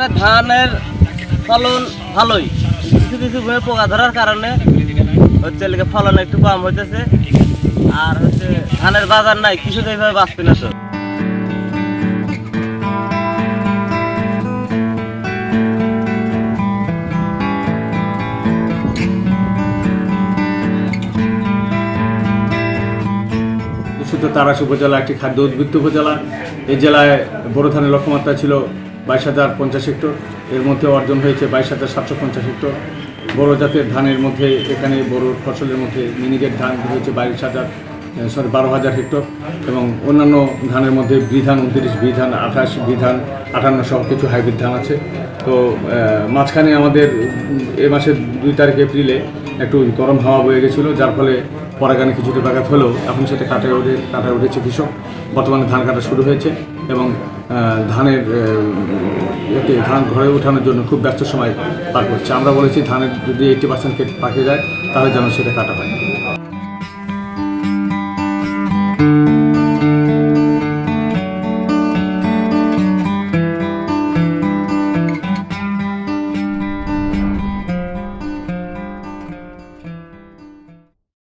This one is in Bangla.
আমার ধানের ফলন ভালোই। কিছু কিছু ভূমি পোকা ধরার কারণে হচ্ছে লিগে ফলন একটু কম হইতেছে। আর হচ্ছে ধানের বাজার নাই কিছু তো এইভাবে বাঁচবে না তো। তারাস উপজেলা একটি খাদ্য উদ্বৃত্ত উপজেলা। এই জেলায় বড় ধানের লক্ষ্যমাত্রা ছিল বাইশ হাজার পঞ্চাশ হেক্টর। এর মধ্যে অর্জন হয়েছে বাইশ হাজার সাতশো পঞ্চাশ হেক্টর। বড়ো জাতের ধানের মধ্যে এখানে বড় ফসলের মধ্যে মিনিগেট ধান হয়েছে বাইশ হাজার সরি, বারো হাজার হেক্টর এবং অন্যান্য ধানের মধ্যে বিধান উনত্রিশ, বিধান আঠাশ, বিধান আটান্ন সহ কিছু হাইব্রিড ধান আছে। তো মাঝখানে আমাদের এ মাসের দুই তারিখ এপ্রিলে একটু গরম হাওয়া বয়ে গেছিল, যার ফলে পরাগানে কিছুটা ব্যাঘাত হলেও এখন সেটা কাটায় উঠে কাটায় উঠেছে কৃষক বর্তমানে ধান কাটা শুরু হয়েছে এবং ধানের এতে ধান ঘরে ওঠানোর জন্য খুব ব্যস্ত সময় পার করছে। আমরা বলেছি ধানের যদি এইটি পার্সেন্ট পাকে যায়, তাহলে যেন সেটা কাটা হয়।